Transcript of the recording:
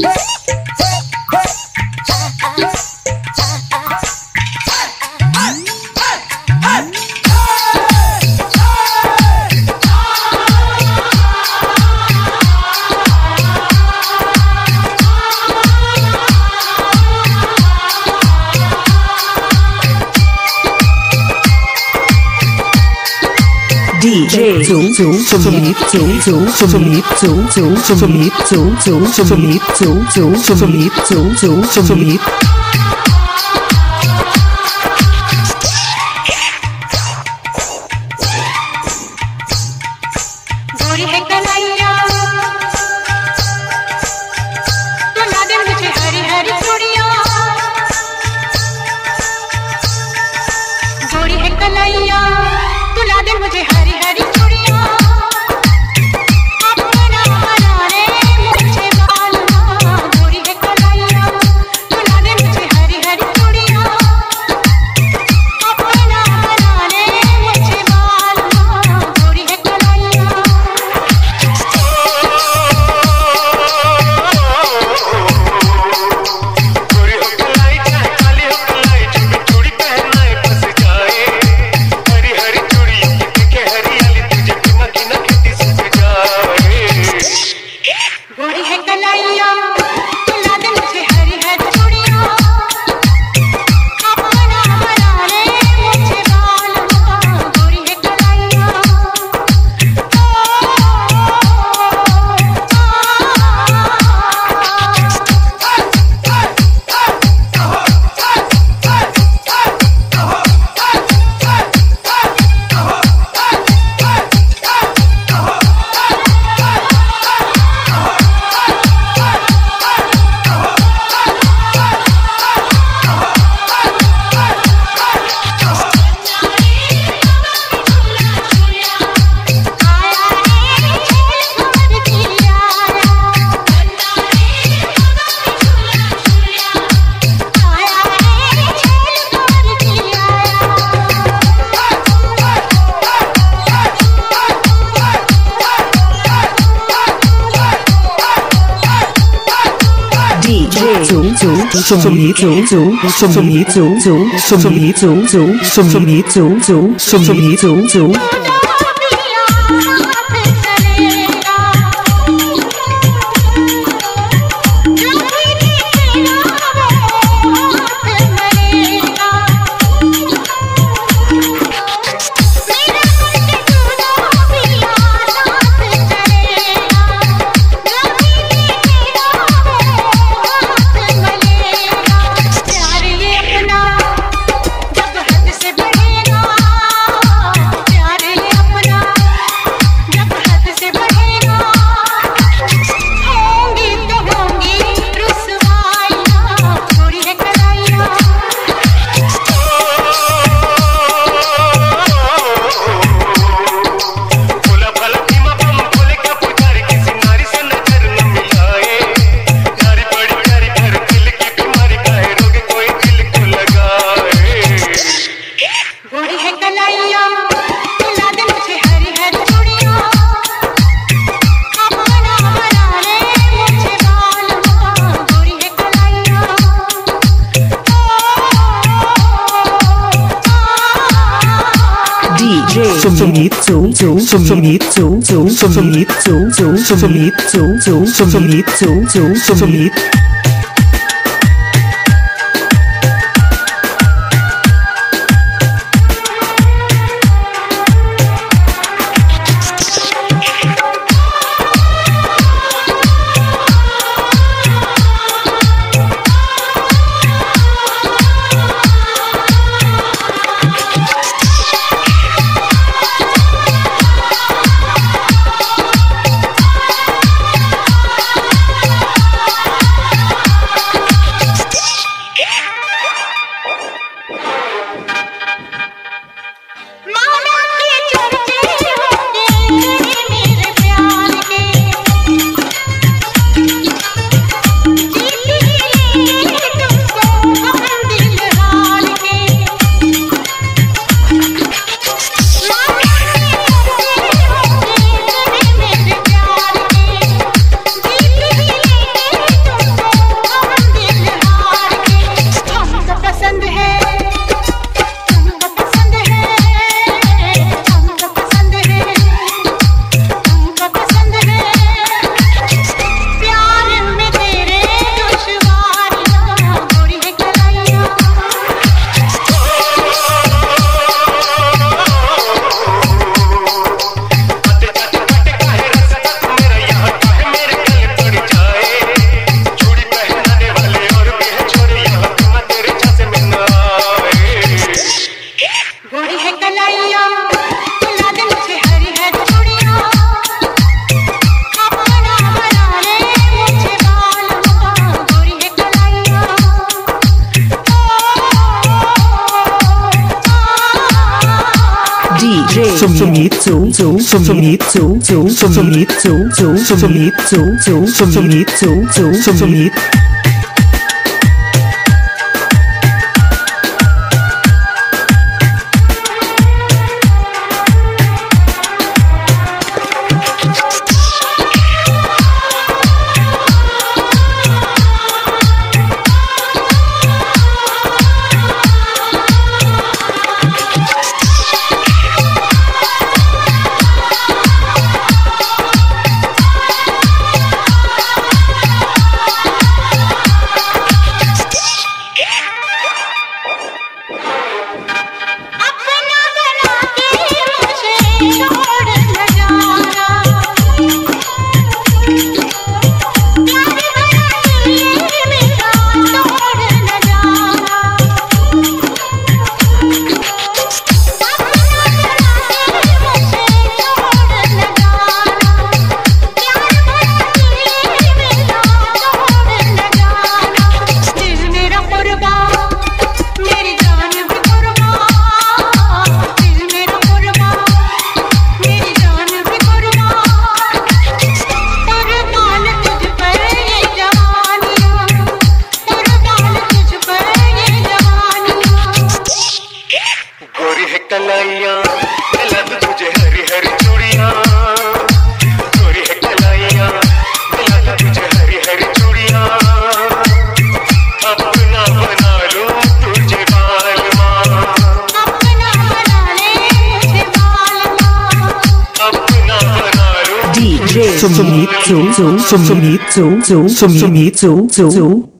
Hey! 九九九九米九九九九米九九九九米九九九九九九九九九九九九九九九九米祖祖圣母米祖祖圣母米祖祖圣母米祖祖圣母米祖祖圣母米祖祖 sum hít chú chú sum sum hít chú chú sum sum hít chú chú sum hít chú chú sum hít chú chú sum hít 送你米酒酒送你米酒酒送你米酒酒送你米酒酒送你米酒酒送你米 कलाइया दो तुझे हरी हरी चूड़िया गोरी है कलाइया दो तुझे हरी हरी चूड़िया अपना बना लूँ तुझे बाल माँ अपना बना ले मुझे बालमा अपना बना लूँ DJ Sumit Zu Zu Sumit Zu Zu Sumit Zu Zu